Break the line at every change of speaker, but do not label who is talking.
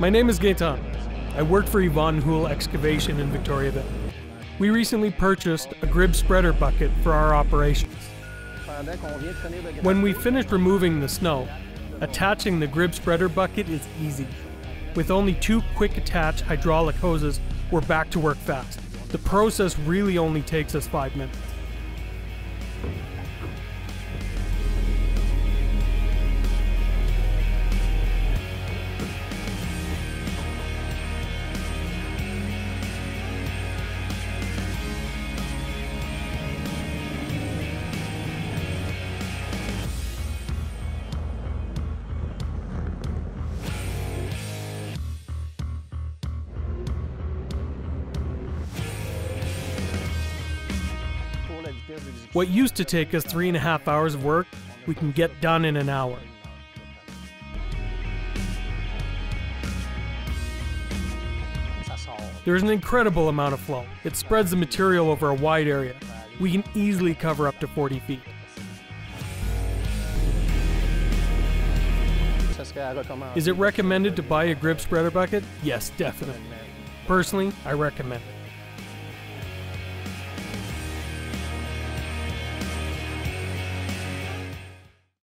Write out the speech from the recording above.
My name is Gaetan. I work for Yvonne Hool Excavation in Victoriaville. We recently purchased a GRYB spreader bucket for our operations. When we finished removing the snow, attaching the GRYB spreader bucket is easy. With only two quick attach hydraulic hoses, we're back to work fast. The process really only takes us five minutes. What used to take us three and a half hours of work, we can get done in an hour. There's an incredible amount of flow. It spreads the material over a wide area. We can easily cover up to 40 feet. Is it recommended to buy a GRYB spreader bucket? Yes, definitely. Personally, I recommend it.